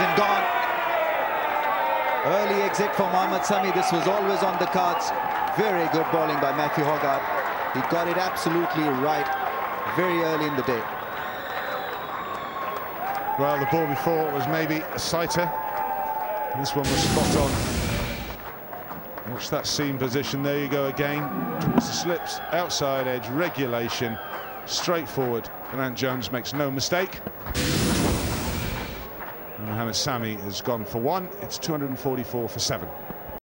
and gone. Early exit for Mohammad Sami. This was always on the cards. Very good bowling by Matthew Hoggard. He got it absolutely right very early in the day. Well, the ball before was maybe a sighter. This one was spot on. Watch that seam position. There you go again. Towards the slips, outside edge, regulation, straightforward. Geraint Jones makes no mistake. And Mohammad Sami has gone for one. It's 244 for seven.